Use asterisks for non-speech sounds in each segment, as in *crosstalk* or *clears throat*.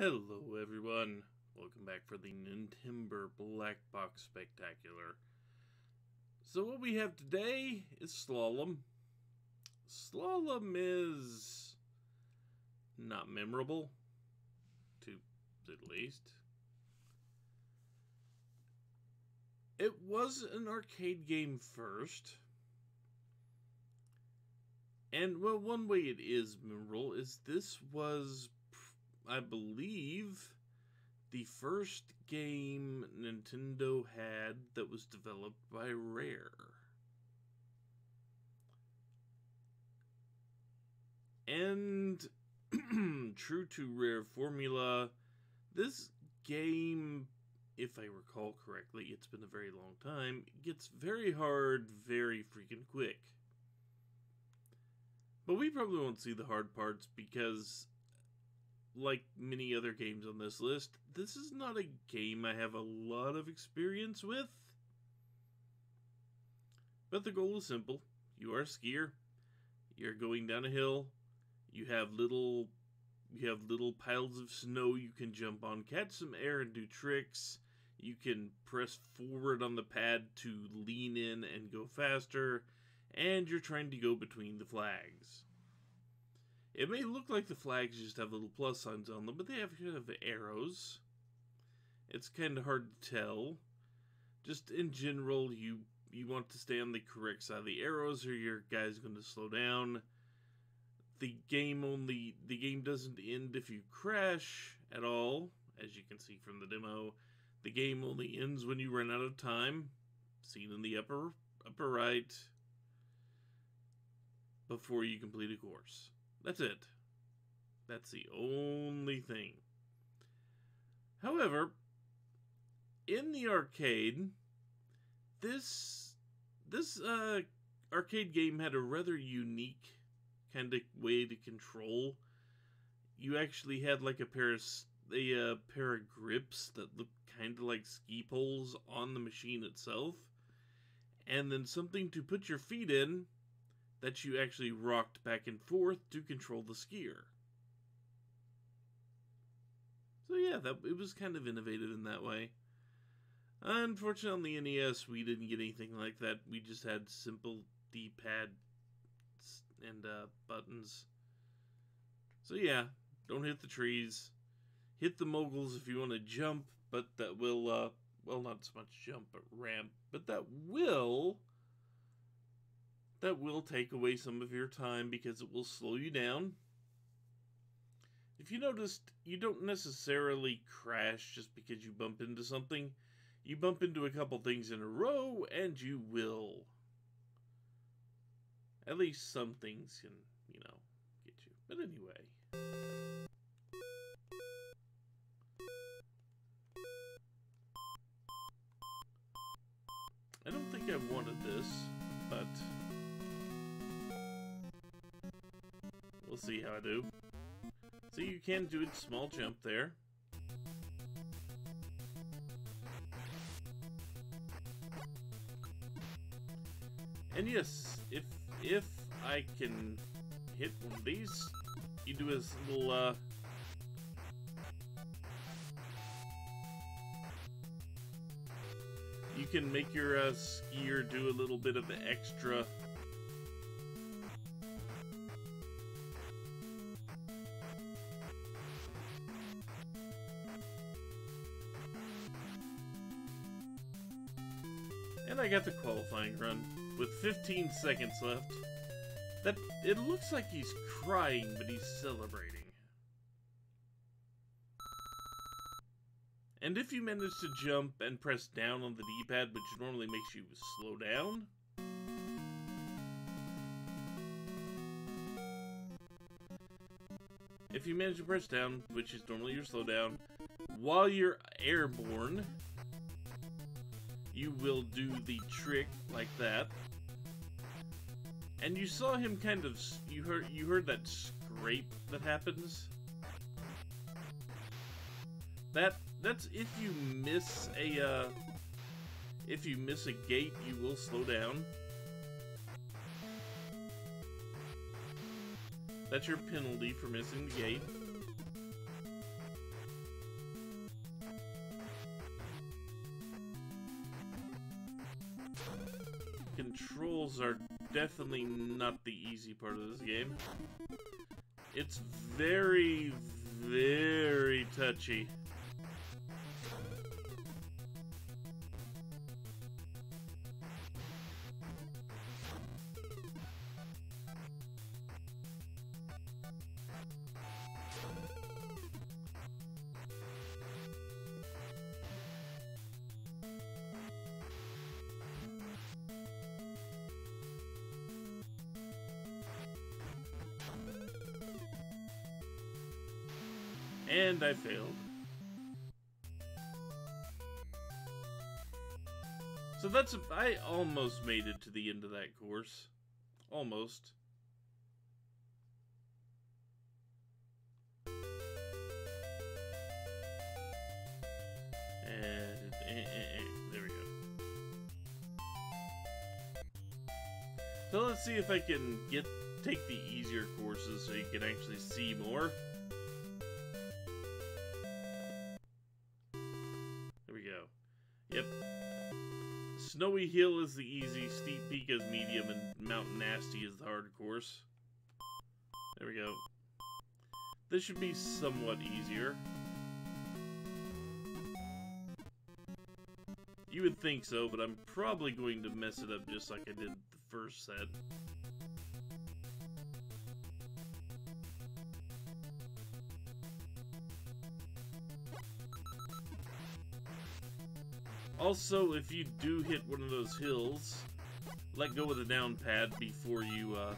Hello everyone, welcome back for the Nintember Black Box Spectacular. So what we have today is Slalom. Slalom is not memorable, to at least. It was an arcade game first. And, well, one way it is memorable is this was I believe, the first game Nintendo had that was developed by Rare. And *clears throat* true to Rare formula, this game, if I recall correctly, it's been a very long time, gets very hard very freaking quick. But we probably won't see the hard parts because like many other games on this list, this is not a game I have a lot of experience with. But the goal is simple. You are a skier. You're going down a hill. You have little you have little piles of snow you can jump on, catch some air and do tricks. You can press forward on the pad to lean in and go faster, and you're trying to go between the flags. It may look like the flags just have little plus signs on them, but they have of arrows. It's kind of hard to tell. Just in general, you you want to stay on the correct side of the arrows, or your guy's going to slow down. The game only the game doesn't end if you crash at all, as you can see from the demo. The game only ends when you run out of time, seen in the upper upper right, before you complete a course. That's it. That's the only thing. However, in the arcade, this this uh, arcade game had a rather unique kind of way to control. You actually had like a pair of a uh, pair of grips that looked kind of like ski poles on the machine itself, and then something to put your feet in that you actually rocked back and forth to control the skier. So yeah, that it was kind of innovative in that way. Unfortunately, on the NES, we didn't get anything like that. We just had simple D-pad and uh, buttons. So yeah, don't hit the trees. Hit the moguls if you want to jump, but that will, uh, well, not so much jump, but ramp. But that will that will take away some of your time because it will slow you down. If you noticed, you don't necessarily crash just because you bump into something. You bump into a couple things in a row, and you will. At least some things can, you know, get you. But anyway. I don't think I wanted this, but... We'll see how I do. So you can do a small jump there. And yes, if if I can hit one of these, you do a little uh you can make your uh, skier do a little bit of extra Got the qualifying run with 15 seconds left. That it looks like he's crying, but he's celebrating. And if you manage to jump and press down on the D-pad, which normally makes you slow down, if you manage to press down, which is normally your slow down, while you're airborne, you will do the trick like that. And you saw him kind of you heard you heard that scrape that happens. That that's if you miss a uh, if you miss a gate, you will slow down. That's your penalty for missing the gate. Controls are definitely not the easy part of this game. It's very, very touchy. And I failed. So that's, I almost made it to the end of that course. Almost. And, eh, eh, eh, there we go. So let's see if I can get, take the easier courses so you can actually see more. Hill is the easy, Steep Peak is medium, and Mountain Nasty is the hard course. There we go. This should be somewhat easier. You would think so, but I'm probably going to mess it up just like I did the first set. Also, if you do hit one of those hills, let go of the down pad before you, uh...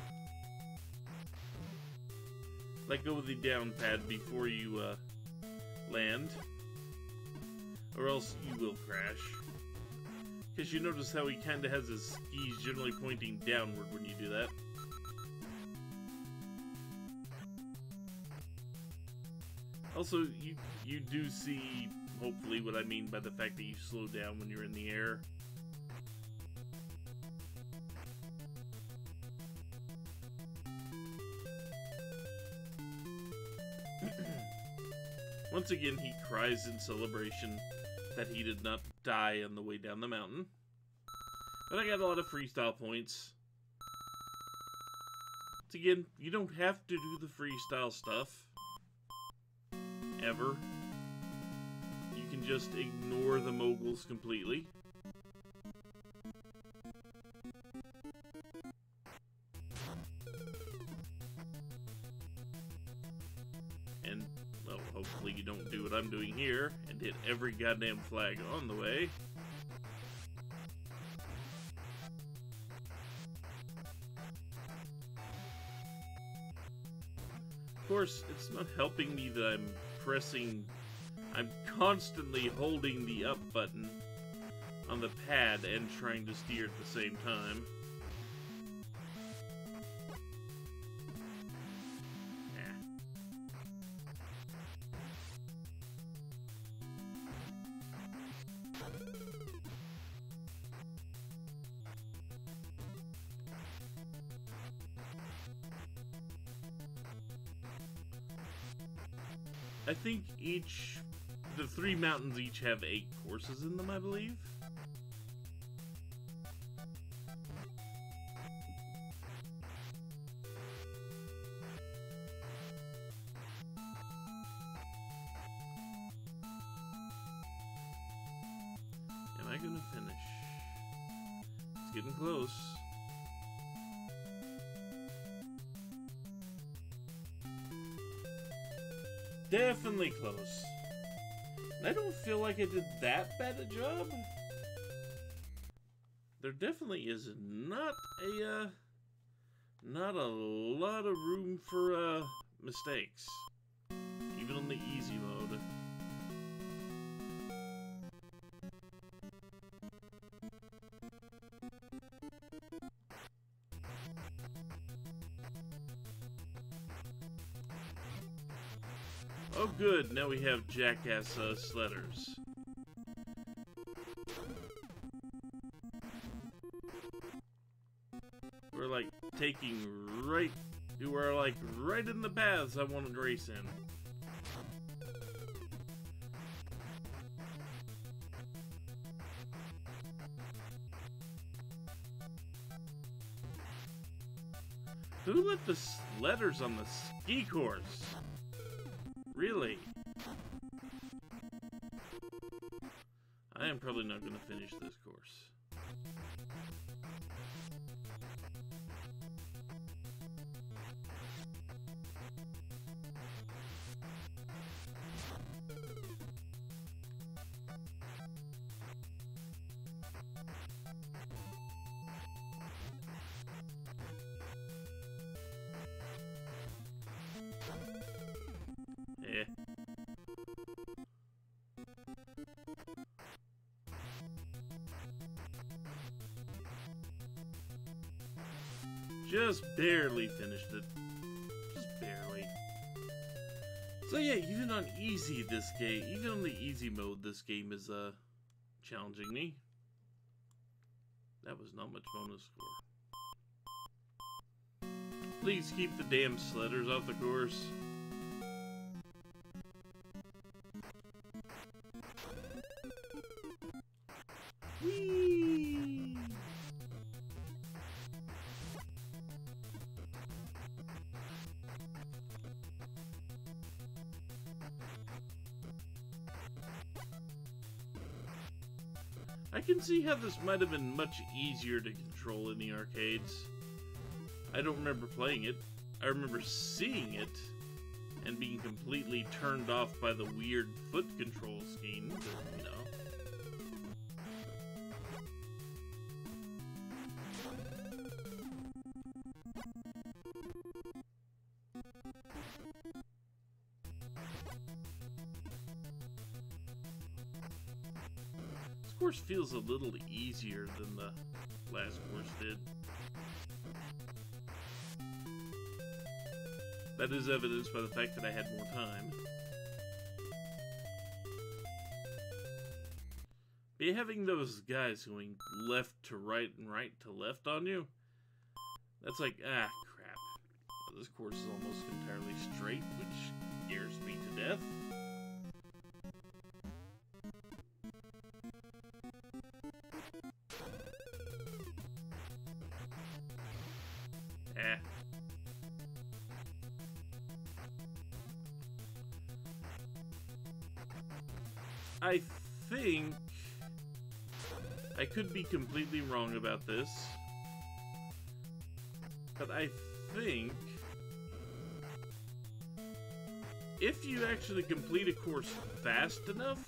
Let go of the down pad before you, uh, land. Or else you will crash. Because you notice how he kind of has his skis generally pointing downward when you do that. Also, you you do see hopefully what I mean by the fact that you slow down when you're in the air. *clears throat* Once again, he cries in celebration that he did not die on the way down the mountain. But I got a lot of freestyle points. Once again, you don't have to do the freestyle stuff. Ever just ignore the moguls completely. And, well, hopefully you don't do what I'm doing here and hit every goddamn flag on the way. Of course, it's not helping me that I'm pressing constantly holding the up button on the pad and trying to steer at the same time. Three mountains each have eight courses in them, I believe. Am I gonna finish? It's getting close. Definitely close. I don't feel like I did that bad a job. There definitely is not a, uh, not a lot of room for, uh, mistakes. Even on the easy mode. Oh good, now we have Jackass uh, Sledders. We're like taking right, we're like right in the paths I want to race in. Who let the letters on the ski course? Really? I am probably not going to finish this course. Just barely finished it. Just barely. So yeah, even on easy this game, even on the easy mode, this game is uh challenging me. That was not much bonus score. Please keep the damn sledders off the course. I can see how this might have been much easier to control in the arcades. I don't remember playing it. I remember seeing it and being completely turned off by the weird foot control scheme, course feels a little easier than the last course did. That is evidenced by the fact that I had more time. Be having those guys going left to right and right to left on you, that's like, ah, crap. This course is almost entirely straight, which scares me to death. I think... I could be completely wrong about this. But I think... If you actually complete a course fast enough,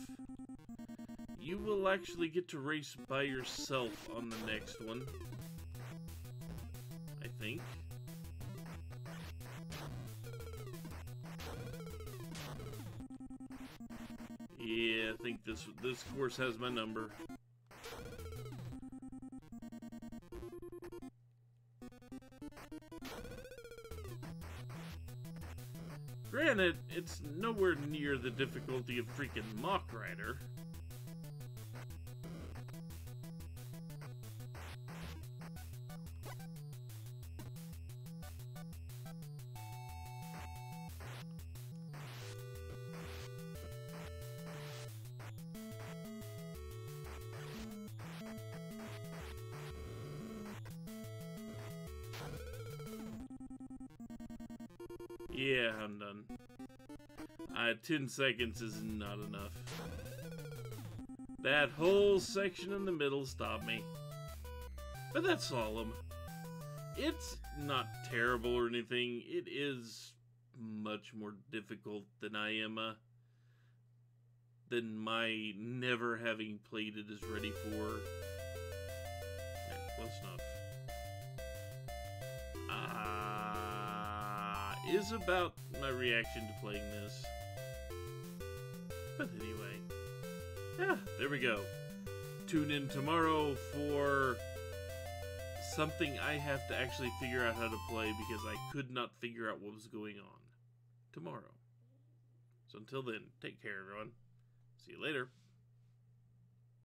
you will actually get to race by yourself on the next one. I think. This this course has my number. Granted, it's nowhere near the difficulty of freaking Mach Rider. Yeah, I'm done. Uh, 10 seconds is not enough. That whole section in the middle stopped me. But that's Slalom. It's not terrible or anything. It is much more difficult than I am, uh, than my never having played it is ready for. Is about my reaction to playing this. But anyway, yeah, there we go. Tune in tomorrow for something I have to actually figure out how to play because I could not figure out what was going on tomorrow. So until then, take care, everyone. See you later.